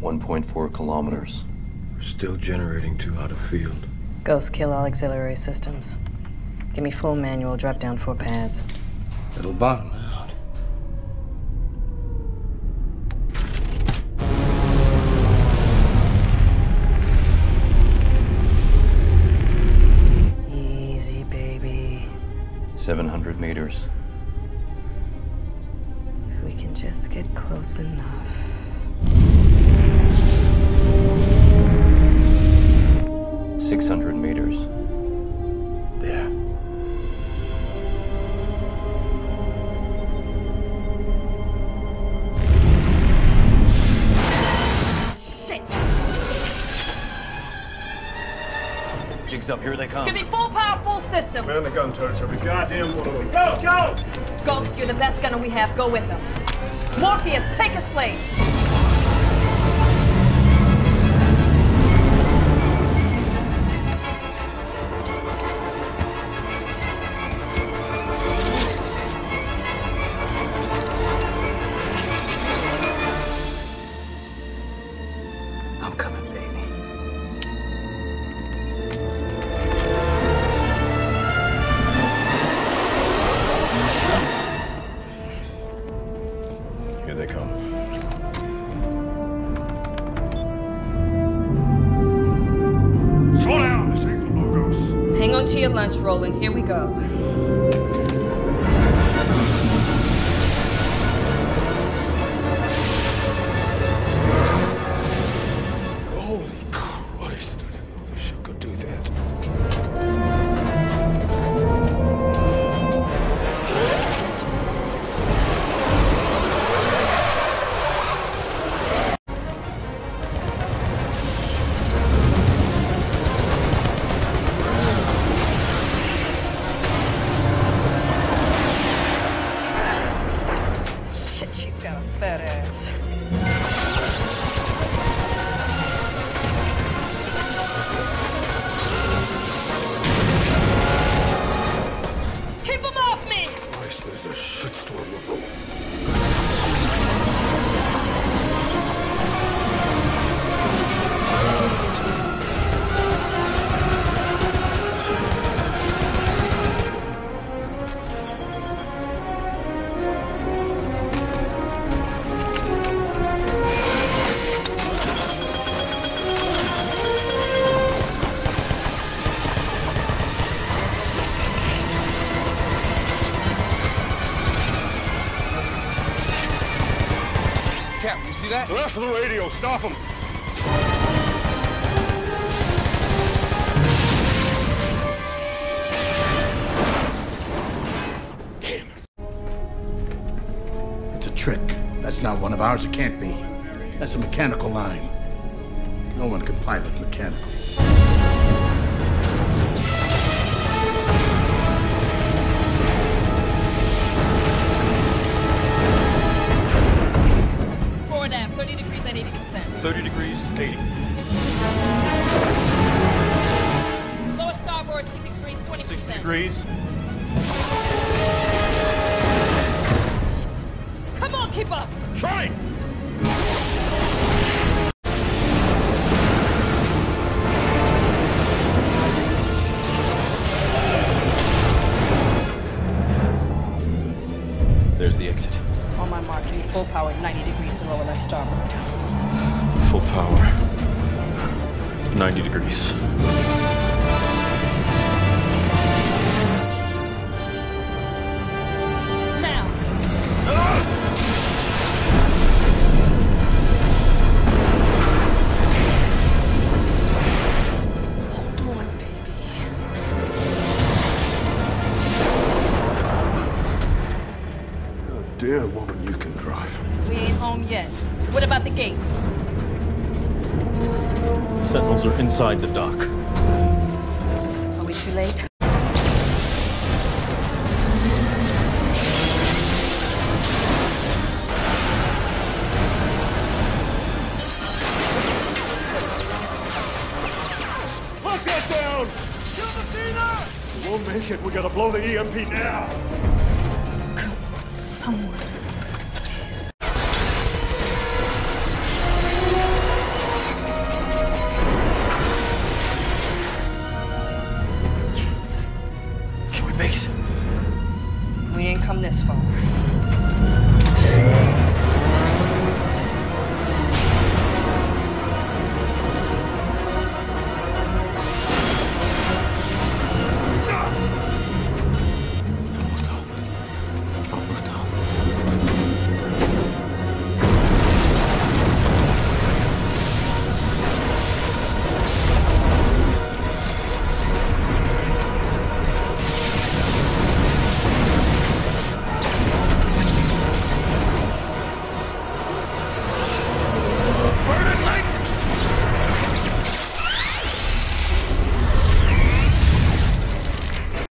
the opening? 1.4 kilometers. We're still generating two out of field. Ghost kill all auxiliary systems. Give me full manual, drop down four pads. It'll bottom out. Easy, baby. 700 meters. If we can just get close enough. Six hundred meters. There. Shit! Jigs up, here they come. Give me full power, full systems. Man the gun turrets every goddamn one of them. Go, go! Ghost, you're the best gunner we have. Go with him. Morpheus, take his place. To your lunch, Roland. Here we go. Cap, you see that? The rest of the radio, stop them! Damn it. It's a trick. That's not one of ours. It can't be. That's a mechanical line. No one can pilot mechanical. Degrees, 80. Lower starboard, 60 degrees, 20%. 60 degrees. Come on, keep up! Try! There's the exit. On my mark, give me full power, 90 degrees to lower left starboard. Full power. 90 degrees. Now! Hold on, baby. Dear woman, you can drive. We ain't home yet. What about the gate? Sentinels are inside the dock. Are we too late? Lock that down! Kill the feeder! We won't make it. We gotta blow the EMP now. Come Someone, this far.